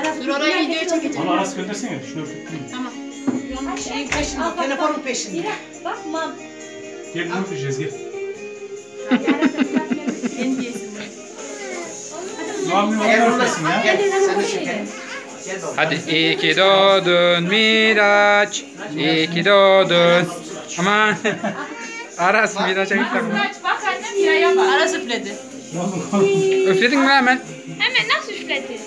Aras Dur oraya video çekeceğim. Onu arası göndersene. Şunu öpeyim. Tamam. Şeyin peşinde, telefonun peşinde. Bak mam. Gel bunu öpeceğiz gel. Gel onu burada. öpesin ya. Gel, sen de çekelim. Gel baba. Hadi iyi ki doğdun Miraç. İyi ki doğdun. Aman. Aras Miraç'a git bakma. Bak annem yaya bak. Ara üfledi. Üfledin mi hemen? Hemen nasıl üfledi?